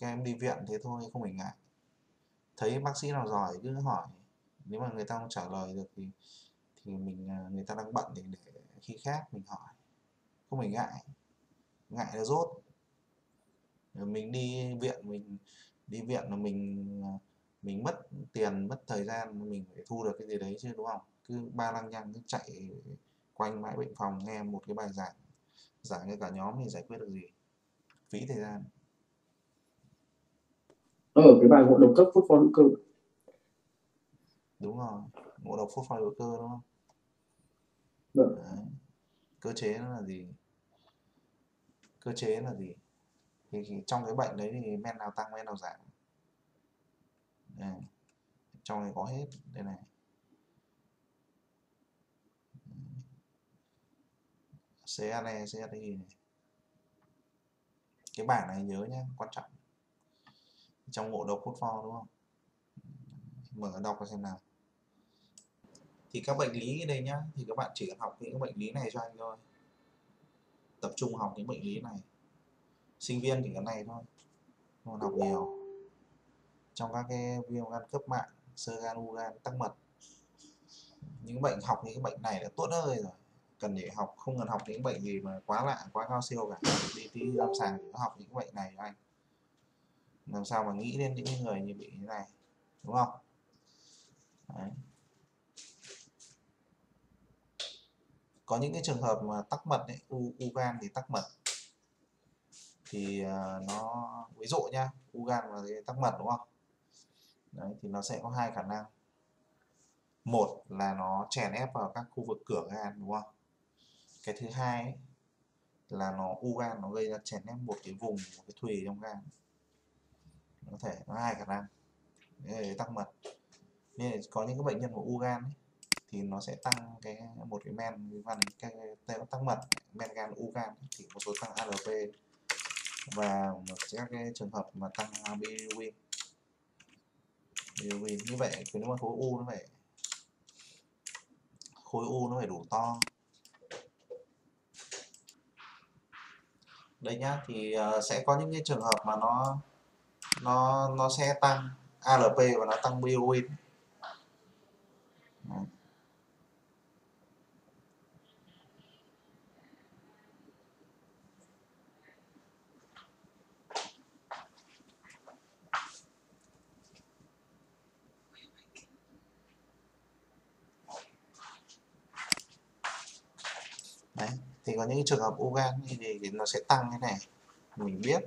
Các em đi viện thế thôi không phải ngại. Thấy bác sĩ nào giỏi cứ hỏi nếu mà người ta không trả lời được thì thì mình ờ, người ta đang bận thì để khi khác mình hỏi. Không phải ngại ngại là rốt. Ờ, mình đi viện mình đi viện là mình mình mất tiền mất thời gian mình phải thu được cái gì đấy chứ đúng không? Cứ ba lăng nhăng cứ chạy quanh mãi bệnh phòng nghe một cái bài giảng giảng cho cả nhóm thì giải quyết được gì? Phí thời gian. Ở cái bài ngộ độc cấp phốt pho hữu cơ. Đúng rồi ngộ độc phốt pho hữu cơ đúng không? Vâng. Đấy. cơ chế nó là gì? Cơ chế là gì? Thì, thì trong cái bệnh đấy thì men nào tăng men nào giảm. Đây. trong này có hết đây này CRE, CRI này. cái bảng này nhớ nhé quan trọng. Trong ngộ độc phốt for đúng không? Mở đọc xem nào. Thì các bệnh lý đây nhá thì các bạn chỉ cần học những bệnh lý này cho anh thôi. Tập trung học những bệnh lý này. Sinh viên thì cái này thôi không học nhiều. Trong các cái viêm gan cấp mạng sơ gan u gan tắc mật. Những bệnh học những cái bệnh này là tốt hơn rồi cần để học không cần học những bệnh gì mà quá lạ quá cao siêu cả. Đi tí lâm sàng thì học những bệnh này anh. Làm sao mà nghĩ đến những người như bị như này đúng không? Đấy. có những cái trường hợp mà tắc mật ấy, u, u gan thì tắc mật. Thì uh, nó ví dụ nhá u gan là cái tắc mật đúng không? Đấy, thì nó sẽ có hai khả năng. Một là nó chèn ép vào các khu vực cửa gan đúng không? Cái thứ hai ấy, là nó u gan nó gây ra chèn ép một cái vùng một cái thùy trong gan. Có thể nó hai khả năng. Tăng mật. Nên có những cái bệnh nhân của u gan ấy, thì nó sẽ tăng cái một cái men liên quan đến cái tăng mật men gan u gan thì một số tăng ALP và một các cái trường hợp mà tăng bilirubin bilirubin như vậy nếu mà khối u nó phải khối u nó phải đủ to đây nhá thì uh, sẽ có những cái trường hợp mà nó nó nó sẽ tăng ALP và nó tăng bilirubin Đấy. thì có những trường hợp u gan thì, nó sẽ tăng thế này mình biết.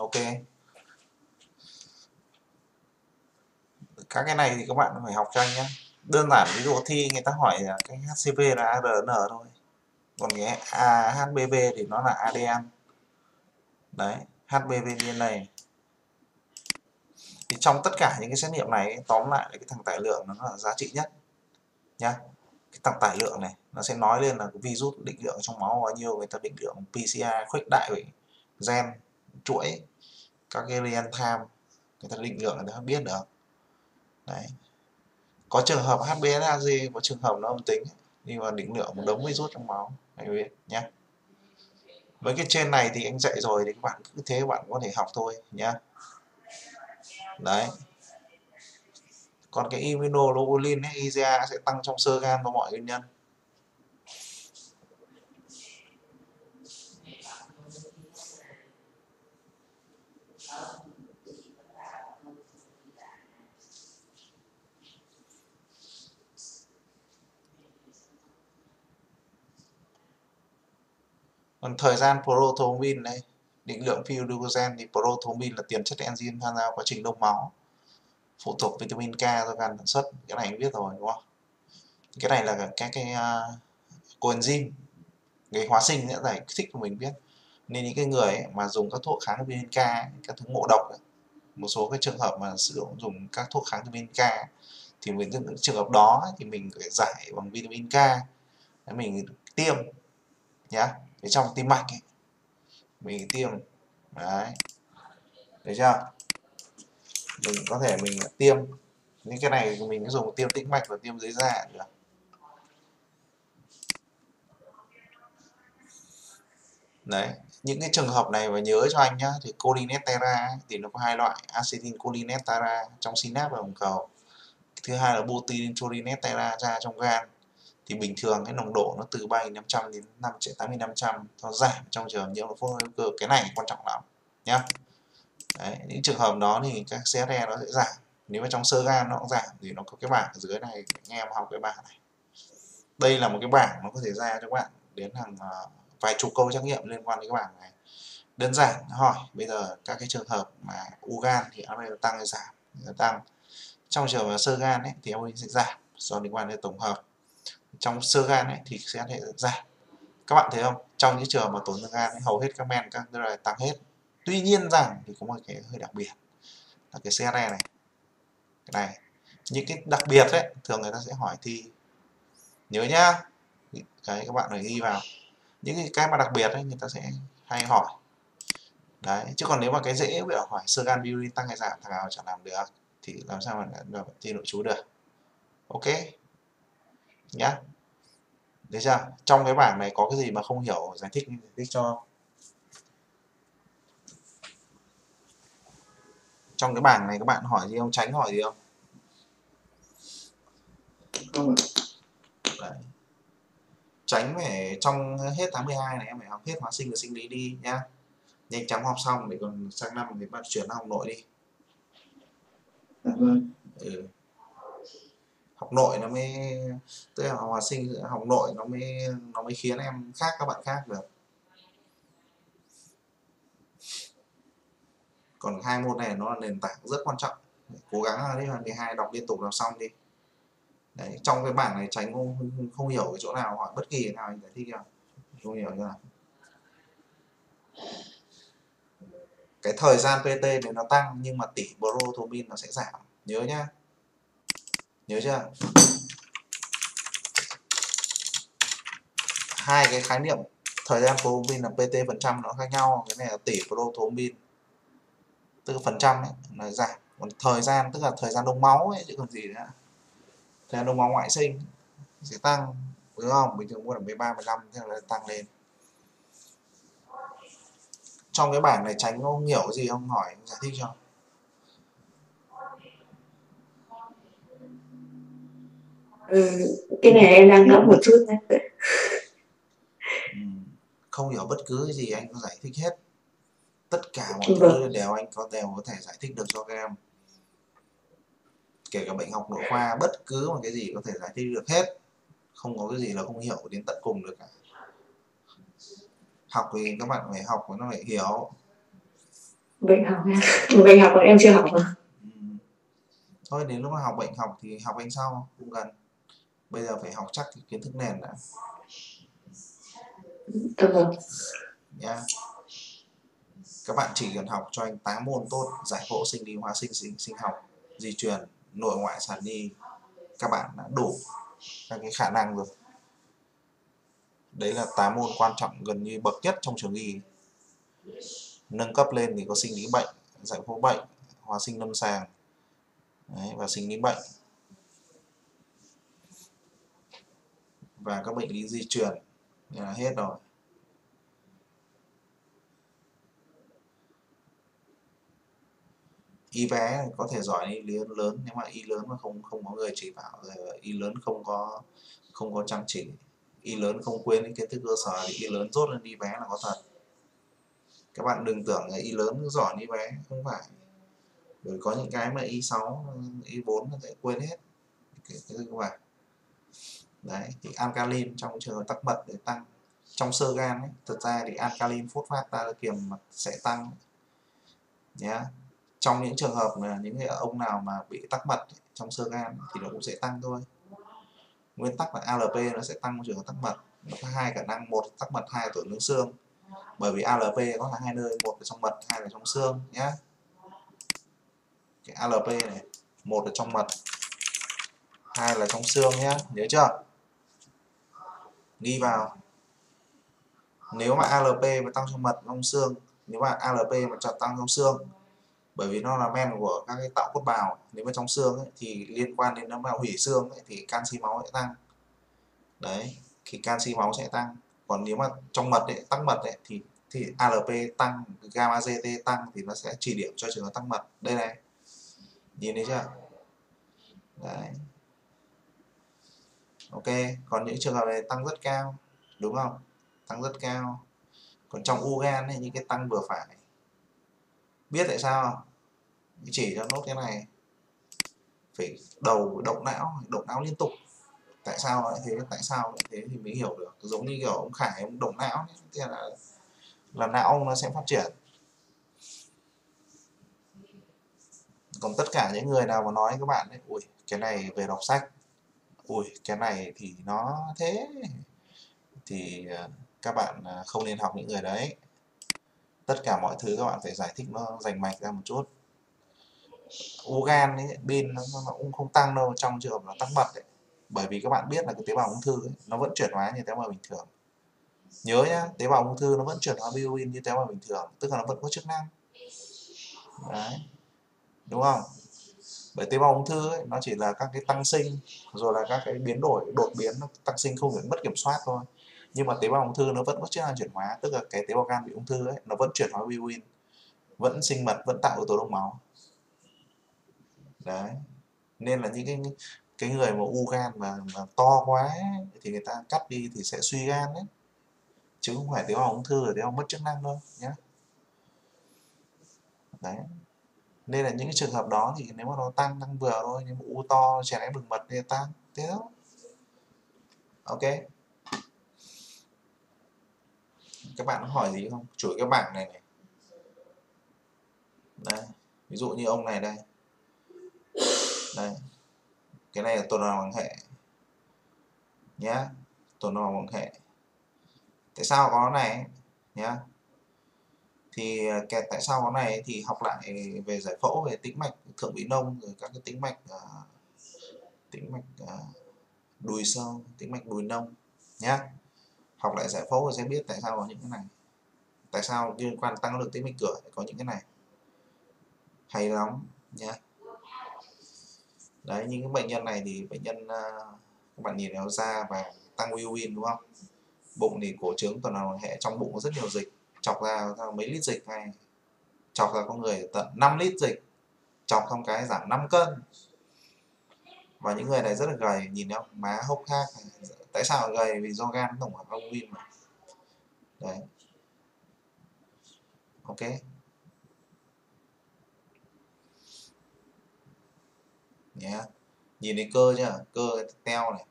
Ok. Các cái này thì các bạn phải học cho anh nhé đơn giản, ví dụ thi người ta hỏi là cái HCP là ARN thôi. Còn cái HBV thì nó là ADN đấy HBV DNA thì trong tất cả những cái xét nghiệm này, tóm lại cái thằng tải lượng nó là giá trị nhất, nhá. Cái thằng tải lượng này, nó sẽ nói lên là cái virus định lượng trong máu bao nhiêu, người ta định lượng PCR khuếch đại gen chuỗi các cái real time người ta định lượng người ta biết được. Đấy. Có trường hợp HBsAg có trường hợp nó âm tính nhưng mà định lượng một đống virus trong máu anh biết nhé với cái trên này thì anh dạy rồi thì các bạn cứ thế bạn có thể học thôi nhá. Đấy. Còn cái immunoglobulin ấy, IgA sẽ tăng trong sơ gan do mọi nguyên nhân. Còn thời gian prothrombin đấy định lượng phi glucogen thì prothrombin là tiền chất enzyme tham gia quá trình đông máu phụ thuộc vitamin K do gan sản xuất. Cái này anh biết rồi đúng không? Cái này là cái cái uh, coenzyme cái hóa sinh sẽ giải thích của mình biết. Nên những cái người ấy, mà dùng các thuốc kháng vitamin K các thứ ngộ độc ấy, một số cái trường hợp mà sử dụng dùng các thuốc kháng vitamin K thì mình những trường hợp đó thì mình phải giải bằng vitamin K. Mình tiêm nhá để trong tim mạch ấy, mình tiêm đấy. Được chưa? Mình có thể mình tiêm những cái này mình dùng tiêm tĩnh mạch và tiêm dưới da được. Đấy những cái trường hợp này và nhớ cho anh nhá thì cholinesterase thì nó có hai loại acetylcholinesterase trong synapse và hồng cầu. Thứ hai là botulinum cholinesterase ra trong gan thì bình thường cái nồng độ nó từ 3.500 đến 5 8.500 nó giảm trong trường hợp nhiễm phốt hữu cơ. Cái này quan trọng lắm nhá. Đấy, những trường hợp đó thì các CSE nó sẽ giảm. Nếu mà trong sơ gan nó cũng giảm thì nó có cái bảng ở dưới này anh em học cái bảng này. Đây là một cái bảng nó có thể ra cho các bạn đến hàng à, vài chục câu trắc nghiệm liên quan đến cái bảng này. Đơn giản hỏi bây giờ các cái trường hợp mà u gan thì nó tăng hay giảm? Tăng. Trong trường hợp sơ gan ấy, thì ông sẽ giảm do liên quan đến tổng hợp trong sơ gan ấy, thì sẽ thể giảm. Các bạn thấy không? Trong những trường mà tổn thương gan ấy, hầu hết các men các là tăng hết. Tuy nhiên rằng thì có một cái hơi đặc biệt là cái CRE này. Cái này những cái đặc biệt đấy thường người ta sẽ hỏi thi. Nhớ nhá cái các bạn phải ghi vào. Những cái, cái mà đặc biệt ấy người ta sẽ hay hỏi. Đấy chứ còn nếu mà cái dễ bị hỏi sơ gan bilirubin tăng hay giảm thằng nào chẳng làm được thì làm sao mà được thi nội chú được. Ok? Nhá. Đấy chưa? Trong cái bảng này có cái gì mà không hiểu giải thích giải thích cho trong cái bảng này các bạn hỏi gì không? Tránh hỏi gì không? Không Đấy. tránh phải trong hết tháng 12 này em phải học hết hóa sinh và sinh lý đi nhá. Nhanh chóng học xong để còn sang năm thì bắt chuyển học nội đi. Dạ vâng. Ừ học nội nó mới tức là hòa sinh học nội nó mới nó mới khiến em khác các bạn khác được. Còn hai môn này nó là nền tảng rất quan trọng. Cố gắng đi hoàn 12 đọc liên tục đọc xong đi. Đấy, trong cái bảng này tránh không, không hiểu cái chỗ nào hỏi bất kỳ cái nào anh giải thích nào không hiểu chưa cái thời gian PT thì nó tăng nhưng mà tỷ prothrombin nó sẽ giảm. Nhớ nhá nhớ chưa? Hai cái khái niệm thời gian prothrombin là PT phần trăm nó khác nhau cái này là tỷ prothrombin tức là phần trăm ấy, là giảm. Còn thời gian tức là thời gian đông máu ấy chứ còn gì nữa. Thời gian đông máu ngoại sinh sẽ tăng đúng không? Bình thường mua là 13 15 thế là tăng lên. Trong cái bảng này tránh không hiểu gì không? Hỏi giải thích cho. Ừ, cái này em đang đọc một chút đấy. ừ. không hiểu bất cứ cái gì anh có giải thích hết tất cả mọi Vâng. thứ đều anh có đều có thể giải thích được cho các em kể cả bệnh học nội khoa bất cứ một cái gì có thể giải thích được hết không có cái gì là không hiểu đến tận cùng được cả học thì các bạn phải học nó phải hiểu bệnh học em bệnh học của em chưa học mà ừ. thôi đến lúc mà học bệnh học thì học anh sau không cần bây giờ phải học chắc cái kiến thức nền đã. Dạ vâng. Nhá các bạn chỉ cần học cho anh 8 môn tốt giải phẫu sinh lý hóa sinh sinh, sinh học di truyền nội ngoại sản nhi các bạn đã đủ các cái khả năng rồi. Đấy là 8 môn quan trọng gần như bậc nhất trong trường y. Nâng cấp lên thì có sinh lý bệnh giải phẫu bệnh hóa sinh lâm sàng. Đấy, và sinh lý bệnh và các bệnh lý di truyền. Là hết rồi. Y bé có thể giỏi y lớn lớn. Nhưng mà y lớn mà không không có người chỉ bảo rồi y lớn không có không có chăm chỉ, y lớn không quên những kiến thức cơ sở thì y lớn rốt lên y bé là có thật. Các bạn đừng tưởng là y lớn giỏi y bé, không phải. Rồi có những cái mà y 6 y 4 nó sẽ quên hết. Các bạn đấy thì alkalin trong trường hợp tắc mật để tăng trong sơ gan ấy, thật ra thì alkalin phốt phát ta kiềm mật sẽ tăng. Nhé trong những trường hợp là những ông nào mà bị tắc mật ấy, trong sơ gan thì nó cũng sẽ tăng thôi. Nguyên tắc là ALP nó sẽ tăng trong trường hợp tắc mật. Nó có hai khả năng một tắc mật hai tổn thương xương. Bởi vì ALP có là hai nơi một là trong mật hai là trong xương nhé cái ALP này một là trong mật hai là trong xương nhé nhớ chưa? Ghi vào. Nếu mà ALP mà tăng trong mật trong xương nếu mà ALP mà chợt tăng trong xương bởi vì nó là men của các cái tạo cốt bào nếu mà trong xương ấy, thì liên quan đến nó mà hủy xương ấy, thì canxi máu sẽ tăng. Đấy thì canxi máu sẽ tăng. Còn nếu mà trong mật ấy, tăng mật ấy, thì thì ALP tăng gamma GT tăng thì nó sẽ chỉ điểm cho trường hợp tăng mật. Đây này nhìn thấy chưa? Đấy ok còn những trường hợp này tăng rất cao đúng không? Tăng rất cao. Còn trong u gan thì những cái tăng vừa phải. Biết tại sao không? Chỉ cho nốt cái này. Phải đầu động não động não liên tục. Tại sao lại thế? Tại sao lại thế thì mới hiểu được. Giống như kiểu ông khải ông động não thì là là não ông nó sẽ phát triển. Còn tất cả những người nào mà nói các bạn ấy, ui cái này về đọc sách ui cái này thì nó thế. Thì ờ, các bạn ờ, không nên học những người đấy. Tất cả mọi thứ các bạn phải giải thích nó rành mạch ra một chút. U gan ấy, pin nó, nó cũng không tăng đâu trong trường hợp nó tăng mật ấy. bởi vì các bạn biết là cái tế bào ung thư ấy, nó vẫn chuyển hóa như tế bào bình thường. Nhớ nhá tế bào ung thư nó vẫn chuyển hóa bilirubin như tế bào bình thường tức là nó vẫn có chức năng. Đấy. Đúng không? Bởi tế bào ung thư ấy, nó chỉ là các cái tăng sinh rồi là các cái biến đổi đột biến tăng sinh không được mất kiểm soát thôi. Nhưng mà tế bào ung thư nó vẫn có chức năng chuyển hóa tức là cái tế bào gan bị ung thư ấy nó vẫn chuyển hóa bilirubin vẫn sinh mật vẫn tạo yếu tố đông máu. Đấy. Nên là những cái cái người mà u gan mà, mà to quá thì người ta cắt đi thì sẽ suy gan đấy chứ không phải tế bào ung thư là tế bào mất chức năng đâu nhé đấy nên là những cái trường hợp đó thì nếu mà nó tăng tăng vừa thôi, nhưng mà u to chèn ép đường mật thì tăng thế ok. Các bạn có hỏi gì không? Chuỗi cái bảng này này. Đây, ví dụ như ông này đây. Đây. Cái này là tuần hoàn bằng hệ. Nhá, tuần hoàn bằng hệ. Tại sao có này? Nhá thì à, kẹt tại sao cái này thì học lại về giải phẫu về tĩnh mạch thượng vị nông rồi các cái tĩnh mạch uh, tĩnh mạch uh, đùi sâu tĩnh mạch đùi nông nhá. Học lại giải phẫu sẽ biết tại sao có những cái này. Tại sao liên quan tăng lực tĩnh mạch cửa có những cái này. Hay lắm nhá. Đấy những cái bệnh nhân này thì bệnh nhân uh, các bạn nhìn nó da và tăng urin đúng không? Bụng thì cổ trướng tuần hoàn hệ trong bụng có rất nhiều dịch chọc ra, ra mấy lít dịch này. Chọc ra con người tận 5 lít dịch chọc xong cái giảm 5 cân. Và những người này rất là gầy nhìn không? Má hốc hác tại sao gầy? Vì do gan tổng hợp albumin mà. Đấy. Ok. Nhé. Yeah. nhìn thấy cơ chưa? Cơ teo này.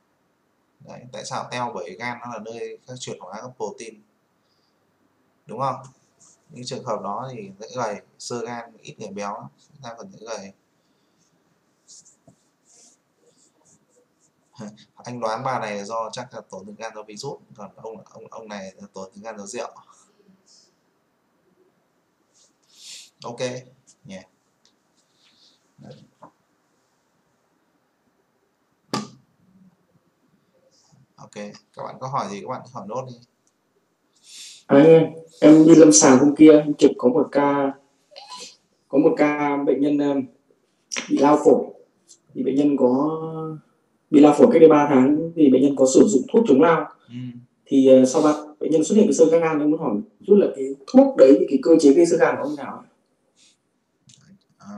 Đấy tại sao teo bởi gan nó là nơi các chuyển hóa các protein? Đúng không? Những trường hợp đó thì dễ gầy sơ gan, ít người béo chúng ta còn dễ gầy anh đoán bà này do chắc là tổn thương gan do virus, còn ông ông ông này là tổn thương gan do rượu. Ok nhé yeah. ok, các bạn có hỏi gì các bạn hỏi nốt đi à, em đi lâm sàng hôm kia em chụp có một ca có một ca bệnh nhân um, bị lao phổi thì bệnh nhân có bị lao phổi cách đây 3 tháng thì bệnh nhân có sử dụng thuốc chống lao ừ. thì uh, sau đó bệnh nhân xuất hiện cái sơ gan em muốn hỏi chút là cái thuốc đấy thì cái cơ chế gây sơ gan của ông nào à,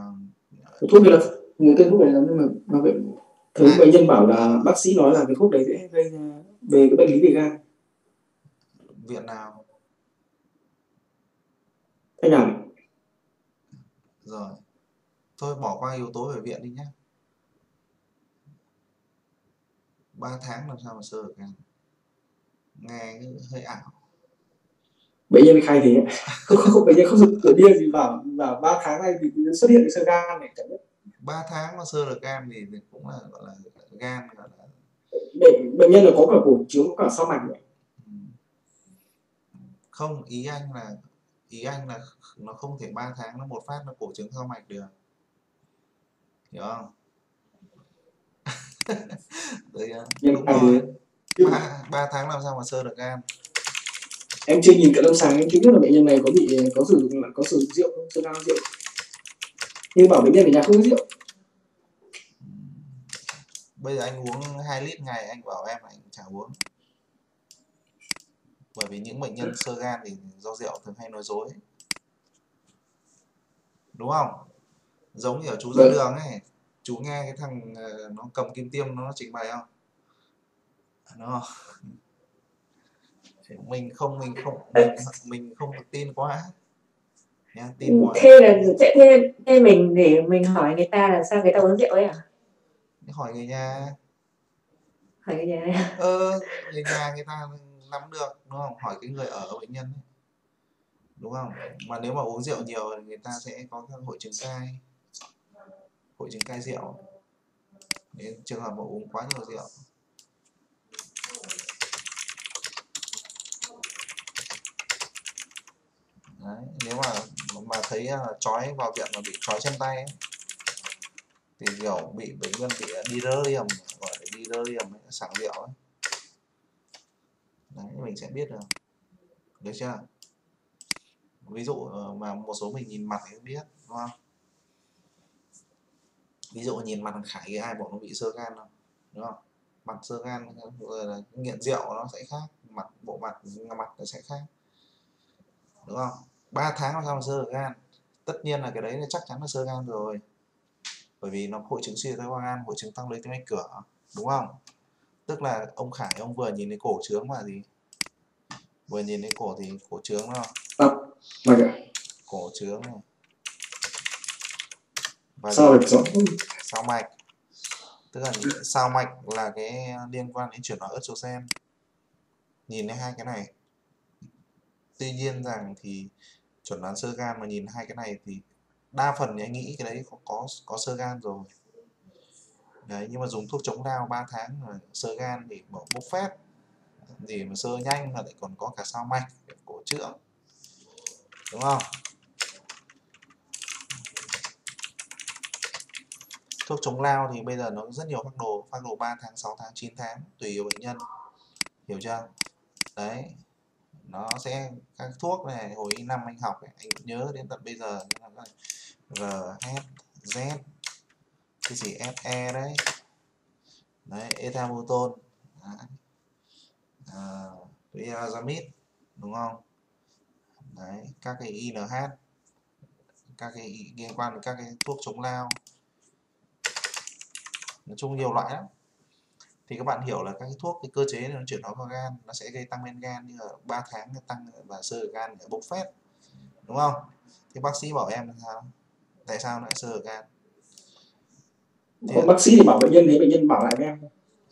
cái thuốc này là người tên thuốc này là nhưng mà mà bệnh thấy À. bệnh nhân bảo là bác sĩ nói là cái thuốc đấy sẽ gây về cái bệnh lý về gan viện nào anh nào? Rồi. Thôi bỏ qua yếu tố về viện đi nhé ba tháng làm sao mà sơ được gan nghe hơi ảo. Bệnh nhân khai thế. Không bệnh nhân không dùng tự điên gì vào ba tháng này thì xuất hiện sơ gan này chẳng biết ba tháng mà sơ được gan thì cũng là gọi là gan gọi là bệnh bệnh nhân là có cả cổ trướng có cả sau mạch ừ. không ý anh là ý anh là nó không thể ba tháng nó một phát nó cổ trứng sau mạch được. Hiểu không? Đấy, à, Nhưng thế ba, ba tháng làm sao mà sơ được gan? Em chưa nhìn cận lâm sàng em chưa biết là bệnh nhân này có bị có sử dụng có sử dụng rượu không? Sơ gan rượu. Nhưng bảo bệnh nhân ở nhà không có rượu. Bây giờ anh uống 2 lít ngày anh bảo em là anh chả uống bởi vì những bệnh nhân sơ gan thì do rượu thường hay nói dối. Đúng không? Giống như ở chú ra Vâng. đường ấy chú nghe cái thằng ờ, nó cầm kim tiêm nó trình bày không? Không Thì mình không mình không mình, mình không được tin quá. Nha tin quá. thế là sẽ thế, thế mình để mình hỏi người ta là sao người ta uống rượu ấy à? Hỏi người nhà. Hỏi người nhà này ơ người nhà người ta nắm được đúng không? Hỏi cái người ở bệnh nhân ấy. đúng không? Mà nếu mà uống rượu nhiều thì người ta sẽ có các hội chứng cai. Hội chứng cai rượu. Nên trường hợp mà uống quá nhiều rượu. Đấy, nếu mà mà thấy uh, chói vào viện mà bị chói chân tay ấy, thì kiểu bị bệnh nhân bị đi lơ liềm gọi là delirium ấy, sảng rượu ấy đấy, mình sẽ biết được được chưa? Ví dụ ờ, mà một số mình nhìn mặt thì biết, đúng không? Ví dụ nhìn mặt Khải thì ai bọn nó bị sơ gan không đúng không? Mặt sơ gan, rồi là nghiện rượu nó sẽ khác, mặt, bộ mặt mặt nó sẽ khác, đúng không? Ba tháng làm sao mà sơ gan? Tất nhiên là cái đấy là chắc chắn là sơ gan rồi, bởi vì nó hội chứng suy thoái hóa gan, hội chứng tăng lưới tim mạch cửa, đúng không? Tức là ông Khải ông vừa nhìn thấy cổ trướng mà gì? Vừa nhìn thấy cổ thì cổ trướng nó mạch ạ. Cổ trướng này. Và sao rõ sao mạch. Tức là sao mạch là cái liên quan đến chuyển hóa estrogen nhìn thấy hai cái này. Tuy nhiên rằng thì chuẩn đoán sơ gan mà nhìn hai cái này thì đa phần thì anh nghĩ cái đấy có có, có sơ gan rồi đấy nhưng mà dùng thuốc chống lao 3 tháng rồi sơ gan thì bỏ bốc phép gì mà sơ nhanh mà lại còn có cả sao mạch cổ chữa đúng không? Thuốc chống lao thì bây giờ nó rất nhiều phác đồ phác đồ 3 tháng 6 tháng 9 tháng tùy vào bệnh nhân. Hiểu chưa? Đấy nó sẽ các thuốc này hồi năm anh học ấy, anh nhớ đến tận bây giờ là R H Z cái gì FE đấy. Đấy ethamotol đấy. À, đúng không? Đấy các cái INH các cái liên quan đến các cái thuốc chống lao. Nói chung nhiều loại lắm. Thì các bạn hiểu là các cái thuốc cái cơ chế nó chuyển hóa vào gan nó sẽ gây tăng men gan như là 3 tháng tăng và sơ gan bốc phét. Đúng không? Thì bác sĩ bảo em là sao? Tại sao nó lại sơ gan? Thế bác sĩ thì bảo bệnh nhân đấy bệnh nhân bảo lại với em.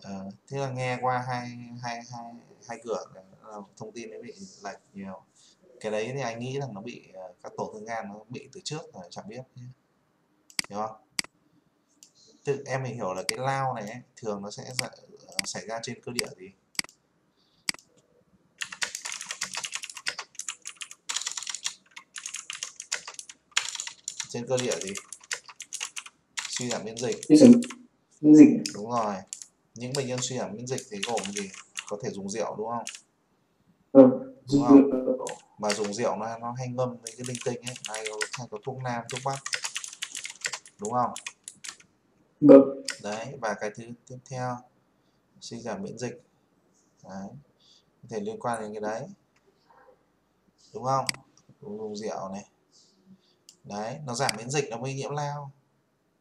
Ờ, thế là nghe qua hai hai hai hai cửa ờ, thông tin đấy bị lệch nhiều. Cái đấy thì anh nghĩ rằng nó bị ờ, các tổn thương gan nó bị từ trước rồi chẳng biết hiểu không? Tức em mình hiểu là cái lao này ấy, thường nó sẽ ờ, xảy ra trên cơ địa gì? Trên cơ địa gì? Suy giảm miễn dịch. Miễn dịch. Đúng rồi. Những bệnh nhân suy giảm miễn dịch thì gồm gì? Có thể dùng rượu đúng không? Vâng. Đúng không? mà dùng rượu nó nó hay ngâm mấy cái linh tinh ấy. Hay có, hay có thuốc nam thuốc bắc. Đúng không? Vâng. đấy và cái thứ tiếp theo suy giảm miễn dịch. Đấy. Có thể liên quan đến cái đấy. Đúng không? Dùng, dùng rượu này. Đấy nó giảm miễn dịch nó mới nhiễm lao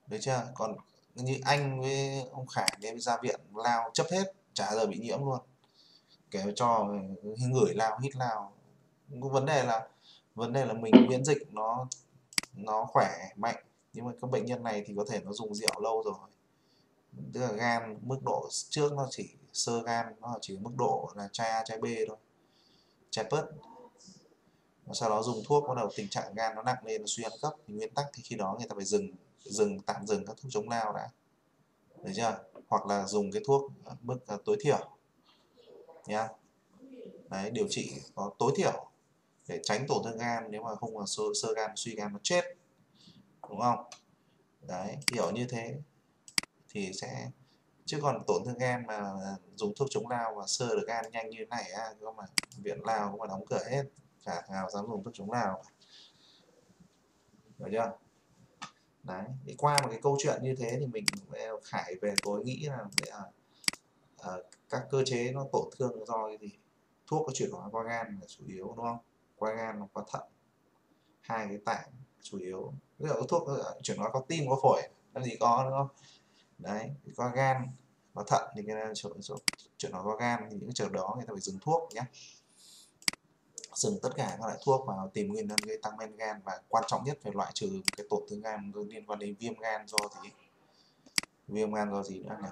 được chưa? Còn như anh với ông Khải đem ra viện lao chấp hết, chả giờ bị nhiễm luôn. Kể cho ngửi lao, hít lao. Vấn đề là, vấn đề là mình miễn dịch nó nó khỏe, mạnh. Nhưng mà các bệnh nhân này thì có thể nó dùng rượu lâu rồi. Tức là gan mức độ trước nó chỉ, sơ gan nó chỉ mức độ là chai A, chai B thôi. Chai pớt sau đó dùng thuốc bắt đầu tình trạng gan nó nặng lên, nó suy ăn cấp. Thì nguyên tắc thì khi đó người ta phải dừng dừng tạm dừng các thuốc chống lao đã. Được chưa? Hoặc là dùng cái thuốc à, mức à, tối thiểu. Nhá. Đấy điều trị có tối thiểu để tránh tổn thương gan nếu mà không là sơ, sơ gan suy gan nó chết. Đúng không? Đấy hiểu như thế thì sẽ chứ còn tổn thương gan mà dùng thuốc chống lao và sơ được gan nhanh như này á cơ mà viện lao cũng mà đóng cửa hết. Chả nào dám dùng thuốc chống lao được chưa? Đấy thì qua một cái câu chuyện như thế thì mình khải về tối nghĩ là, là uh, các cơ chế nó tổn thương do cái gì? Thuốc có chuyển hóa qua gan là chủ yếu đúng không? Qua gan qua thận. Hai cái tạng chủ yếu. Ví dụ thuốc chuyển hóa qua tim qua phổi làm gì có đúng không? Đấy qua gan qua thận thì cái này chuyển hóa qua gan thì những trường đó người ta phải dừng thuốc nhé dừng tất cả các loại thuốc vào tìm nguyên nhân gây tăng men gan và quan trọng nhất phải loại trừ cái tổn thương gan liên quan đến viêm gan do gì viêm gan do gì nữa này?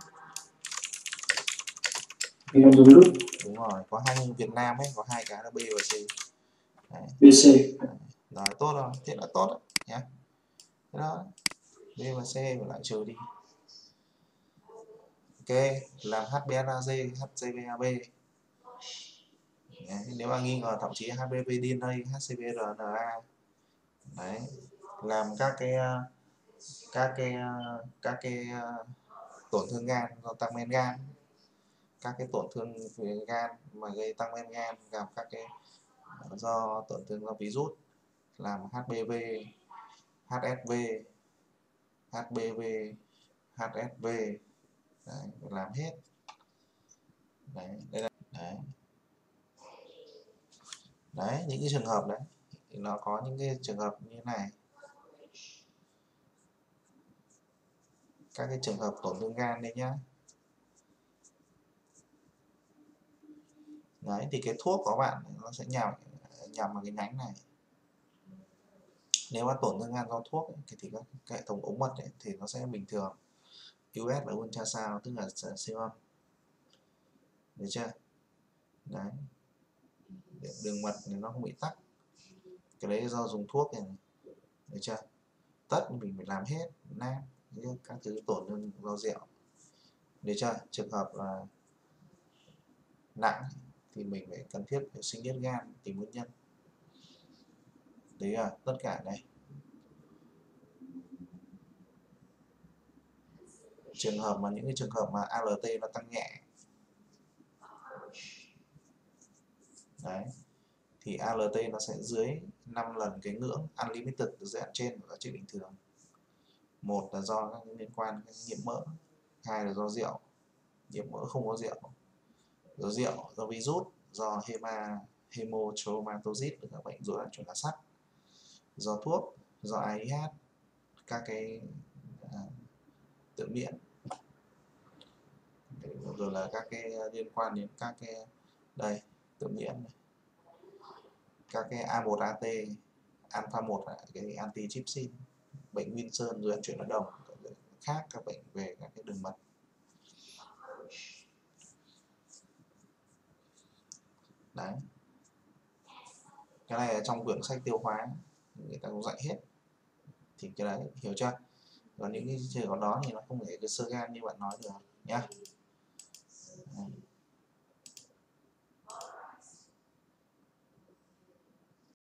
Viêm virus. Đúng rồi có hai Việt Nam ấy có hai cái là B và C. Đấy. BC rồi tốt rồi thế là tốt nhé thế đó B và C phải loại trừ đi. Ok làm HbSAg HCVAB đấy, nếu mà nghi ngờ thậm chí HBV DNA HCVRNA đấy làm các cái ờ, các cái ờ, các cái ờ, tổn thương gan do tăng men gan. Các cái tổn thương về gan mà gây tăng men gan gặp các cái do tổn thương do virus. Làm HBV HSV HBV HSV đấy, làm hết. Đấy, đây là, đấy đấy những cái trường hợp đấy thì nó có những cái trường hợp như thế này. Các cái trường hợp tổn thương gan đây nhá. Đấy thì cái thuốc của bạn nó sẽ nhằm nhằm vào cái nhánh này. Nếu mà tổn thương gan do thuốc ấy, thì các hệ thống ống mật ấy, thì nó sẽ bình thường. US là ultrasound tức là siêu âm được chưa? Đấy đường mật này nó không bị tắc. Cái đấy do dùng thuốc này. Được chưa? Tất mình phải làm hết, nát các thứ tổn thương do rượu được chưa? Trường hợp là nặng thì mình phải cần thiết phải sinh nhất gan, tìm nguyên nhân. Đấy là tất cả này. Trường hợp mà những cái trường hợp mà ALT nó tăng nhẹ đấy. Thì ALT nó sẽ dưới 5 lần cái ngưỡng unlimited từ giới hạn trên của giá trị bình thường. Một là do các liên quan các nhiễm mỡ. Hai là do rượu. Nhiễm mỡ không có rượu. Do rượu do virus do hema hemochromatosis được các bệnh rối loạn chuyển hóa sắt. Do thuốc do AIH các cái à, tự miễn. Rồi là các cái liên quan đến các cái đây tự miễn các cái A1AT alpha 1 là cái anti gypsin bệnh nguyên sơn, rồi chuyển nó đồng khác các bệnh về các cái đường mật. Đấy. Cái này ở trong quyển sách tiêu hóa người ta cũng dạy hết. Thì cái đấy hiểu chưa? Còn những cái trường hợp đó thì nó không phải cái sơ gan như bạn nói được nhá.